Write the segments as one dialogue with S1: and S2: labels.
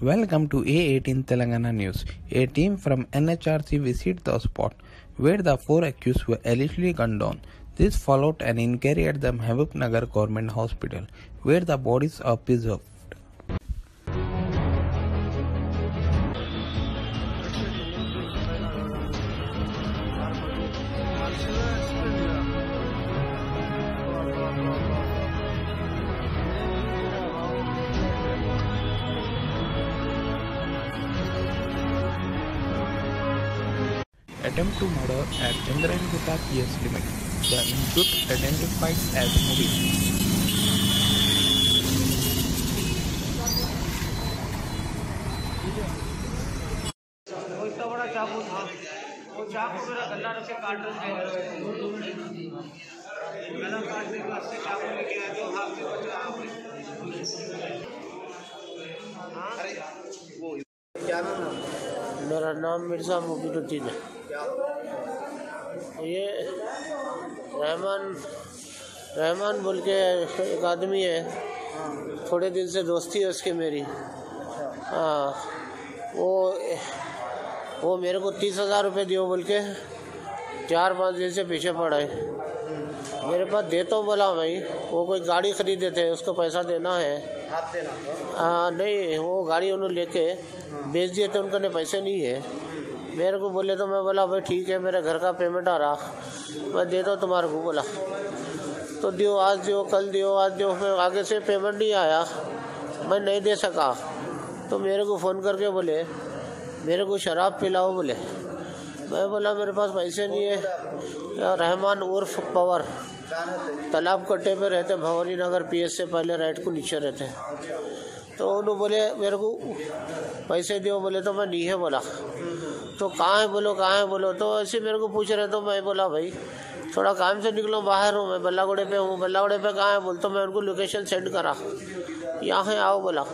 S1: Welcome to A18 Telangana News. A team from NHRC visited the spot where the four accused were allegedly gunned down. This followed an inquiry at the Mahbub Nagar Government Hospital where the bodies are preserved. attempt to murder at Indra Gupta PS Limit. The input identified as Moody.
S2: میرا نام مرزا موبی الدین ہے یہ رحمان رحمان بول کے ایک آدمی ہے تھوڑے دن سے دوستی ہے اس کی میری۔ ہاں وہ وہ میرے کو تیس ہزار روپے دیو بول کے چار پانچ دن سے پیچھے پڑا ہے۔ میرے پاس دے تو بولا بھائی وہ کوئی گاڑی خریدے تھے اس کو پیسہ دینا ہے۔ ہاں نہیں وہ گاڑی انہوں نے لے کے بیچ دیے تھے ان کو نے پیسے نہیں ہے۔ میرے کو بولے تو میں بولا بھائی ٹھیک ہے، میرے گھر کا پیمنٹ آ رہا۔ میں دے دو تمہارے کو بولا۔ تو دیو، آج دیو، کل دیو، آج دیو میں آگے سے پیمنٹ نہیں آیا۔ میں نہیں دے سکا۔ تو میرے کو فون کر کے بولے۔ میرے کو شراب پلاؤ بولے۔ میں بولا میرے پاس پیسے نہیں ہے رحمان عرف پاور۔ تالاب کٹے پہ رہتے بھوانی نگر، پی ایس سے پہلے رائٹ کو نیچے رہتے تو انہوں بولے، میرے کو پیسے دیو، بولے تو میں نہیں ہے بولا۔ تو کہاں ہے بولو، کہاں ہے بولو؟ تو ایسے میرے کو پوچھ رہے تو میں بولا، بھائی، تھوڑا کام سے نکلو باہر۔ ہوں میں بلہ گوڑے پہ ہوں بلہ گوڑے پہ کہاں ہے؟ بولتا میں ان کو لوکیشن سینڈ کرا۔ یہاں ہے آؤ بولا۔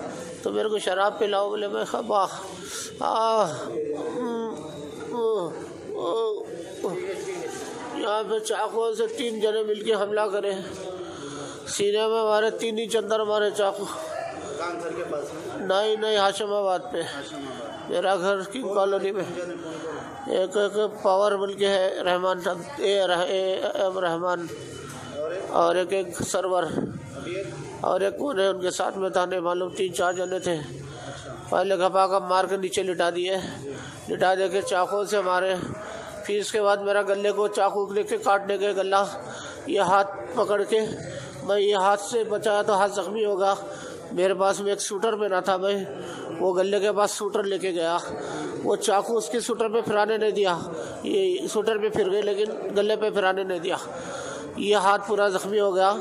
S2: تو میرے کو شراب پلاؤ، بولے، میں خبا آ یہاں پہ چاقو سے تین جنے مل کے حملہ کرے سینے میں ہمارے تین ہی چندر مارے چاقو۔ نہیں نہیں ہاشم آباد پہ۔ میرا گھر کی کالونی میں۔ ایک ایک پاور مل کے ہے، رحمان ایم رحمان۔ اور ایک ایک سرور۔ اور ایک کونے ان کے ساتھ میں تھا، نہیں معلوم۔ تین چار جنے تھے۔ پہلے گھپا کا مار کے نیچے لٹا دیے۔ لٹا دے کے چاقو سے مارے۔ پھر اس کے بعد میرا گلے کو چاکو لے کے کاٹنے گئے گلا یہ ہاتھ پکڑ کے میں یہ ہاتھ سے بچایا تو ہاتھ زخمی ہوگا میرے پاس میں ایک سوٹر پہنا تھا میں، وہ گلے کے پاس سوٹر لے کے گیا۔ وہ چاقو اس کے سوٹر پہ پھرانے نہیں دیا۔ یہ سوٹر پہ پھر گئے لیکن گلے پہ پھرانے نہیں دیا۔ یہ ہاتھ پورا زخمی ہو گیا۔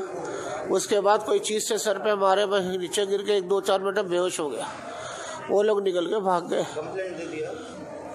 S2: اس کے بعد کوئی چیز سے سر پہ مارے میں نیچے گر کے ایک دو چار منٹ بے ہوش ہو گیا۔ وہ لوگ نکل کے بھاگ گئے۔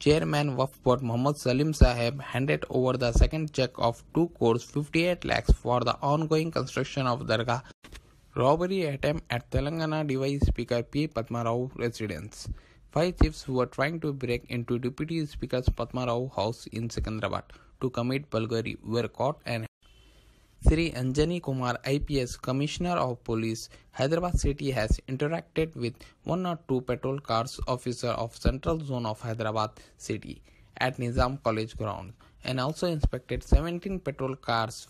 S1: Chairman Waqf Board Muhammad Salim Sahib handed over the second check of 2 crores 58 lakhs for the ongoing construction of Dargah Robbery attempt at Telangana device speaker P. Padmarao residence. Five thieves who were trying to break into Deputy Speaker Padmarao house in Secunderabad to commit burglary were caught and Sri Anjani Kumar IPS Commissioner of Police Hyderabad City has interacted with one or two patrol cars officer of Central Zone of Hyderabad City at Nizam College grounds and also inspected 17 patrol cars